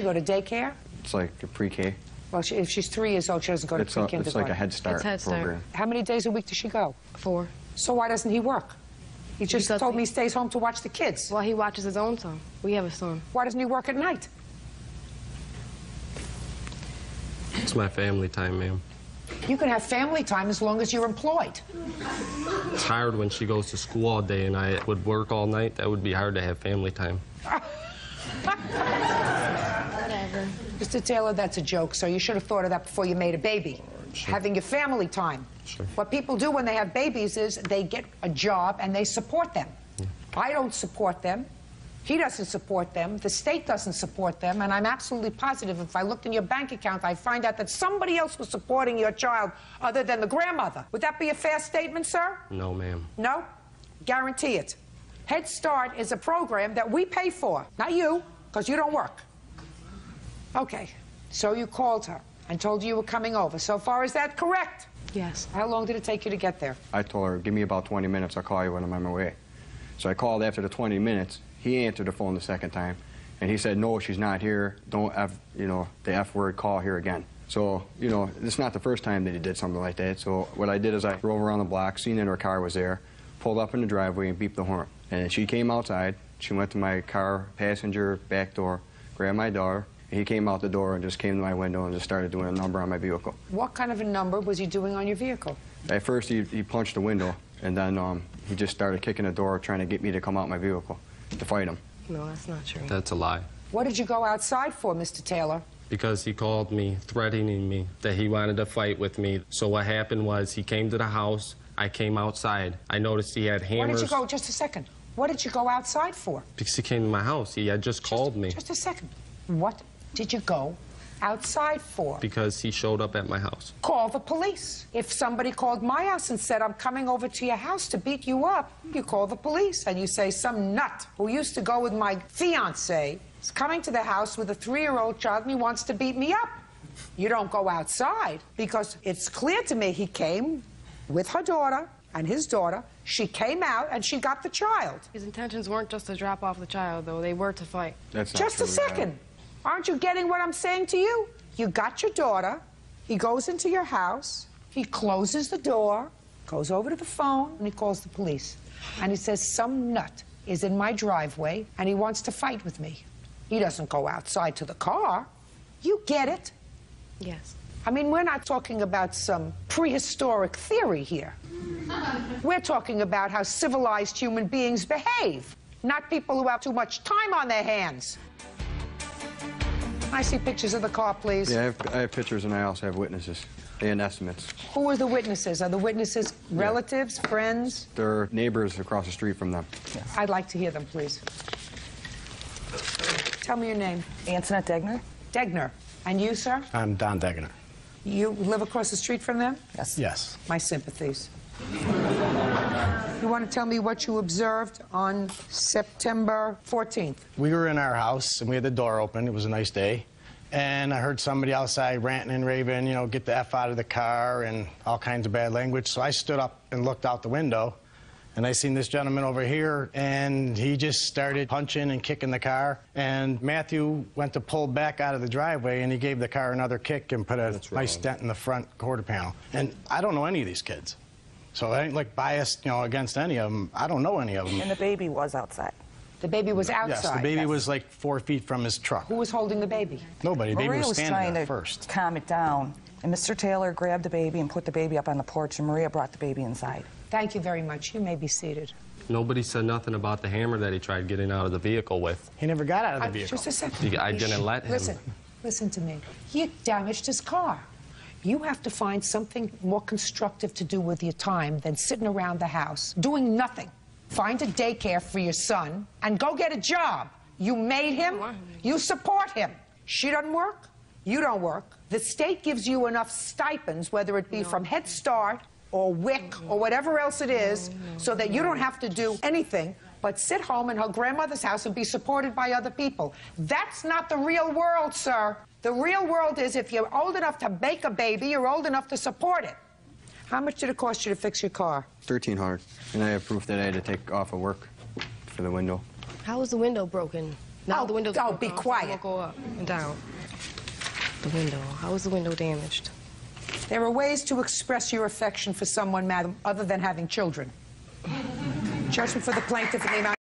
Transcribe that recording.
she go to daycare? It's like a pre-K. Well, she, if she's three years old, she doesn't go to It's, a, pre-kindergarten. it's like a Head Start It's Head Start. program. How many days a week does she go? Four. So why doesn't he work? He just Because told me he stays home to watch the kids. Well, he watches his own son. We have a son. Why doesn't he work at night? It's my family time, ma'am. You can have family time as long as you're employed. It's hard when she goes to school all day and I would work all night. That would be hard to have family time. Mr. Taylor, that's a joke, sir. You should have thought of that before you made a baby. Sure. Having your family time. Sure. What people do when they have babies is they get a job and they support them. I don't support them. He doesn't support them. The state doesn't support them. And I'm absolutely positive if I looked in your bank account, I find out that somebody else was supporting your child other than the grandmother. Would that be a fair statement, sir? No, ma'am. No? Guarantee it. Head Start is a program that we pay for, not you, because you don't work. Okay, so you called her and told you you were coming over. So far, is that correct? Yes. How long did it take you to get there? I told her, give me about 20 minutes, I'll call you when I'm on my way. So I called after the 20 minutes. He answered the phone the second time, and he said, no, she's not here. Don't F, you know, the F word, call here again. So, you know, it's not the first time that he did something like that. So what I did is I drove around the block, seen that her car was there, pulled up in the driveway and beeped the horn. And she came outside. She went to my car passenger back door, grabbed my daughter. And he came out the door and just came to my window and just started doing a number on my vehicle. What kind of a number was he doing on your vehicle? At first, he, he punched the window, and then um, he just started kicking the door, trying to get me to come out my vehicle to fight him. No, that's not true. That's a lie. What did you go outside for, Mr. Taylor? Because he called me, threatening me that he wanted to fight with me. So what happened was he came to the house. I came outside. I noticed he had Why hammers. did you go? Just a second. What did you go outside for? Because he came to my house. He had just called me Just a second. What did you go outside for? because he showed up at my house. call the police. If somebody called my house and said, I'm coming over to your house to beat you up, you call the police and you say, Some nut who used to go with my fiance is coming to the house with a three year old child and he wants to beat me up. You don't go outside because it's clear to me he came with her daughter and his daughter. She came out and she got the child. His intentions weren't just to drop off the child, though. They were to fight. That's not Just a second. Dad. Aren't you getting what I'm saying to you? You got your daughter. He goes into your house. He closes the door, goes over to the phone, and he calls the police. And he says, Some nut is in my driveway and he wants to fight with me. He doesn't go outside to the car. You get it. Yes. I mean, we're not talking about some prehistoric theory here. We're talking about how civilized human beings behave, not people who have too much time on their hands. Can I see pictures of the car, please? Yeah, I have, I have pictures and I also have witnesses and estimates. Who are the witnesses? Are the witnesses relatives, friends? They're neighbors across the street from them. I'd like to hear them, please. Tell me your name. Antoinette Degner? Degner. And you, sir? I'm Don Degner. You live across the street from them? Yes. Yes. My sympathies. You want to tell me what you observed on September 14th? We were in our house and we had the door open. It was a nice day. And I heard somebody outside ranting and raving, you know, get the F out of the car and all kinds of bad language. So I stood up and looked out the window and I seen this gentleman over here and he just started punching and kicking the car. And Matthew went to pull back out of the driveway and he gave the car another kick and put a nice dent in the front quarter panel. And I don't know any of these kids. So I ain't like biased, you know, against any of them. I don't know any of them. And the baby was outside. The baby was outside. Yes, the baby was like four feet from his truck. Who was holding the baby? Nobody. The baby Maria was was trying there to first. calm it down. And Mr. Taylor grabbed the baby and put the baby up on the porch, and Maria brought the baby inside. Thank you very much. You may be seated. Nobody said nothing about the hammer that he tried getting out of the vehicle with. He never got out of the I- vehicle. Just a second. I didn't let him. Listen, listen to me. You damaged his car. You have to find something more constructive to do with your time than sitting around the house doing nothing. Find a daycare for your son and go get a job. You made him. You support him. She doesn't work. You don't work. The state gives you enough stipends, whether it be from Head Start or WIC or whatever else it is, so that you don't have to do anything but sit home in her grandmother's house and be supported by other people. That's not the real world, sir. The real world is if you're old enough to bake a baby, you're old enough to support it. How much did it cost you to fix your car? 1300 And I have proof that I had to take off of work for the window. How was the window broken? Now oh, the window's Oh, be off, quiet. Go up and down. The window. How was the window damaged? There are ways to express your affection for someone, madam, other than having children. Judgment for the plaintiff in the amount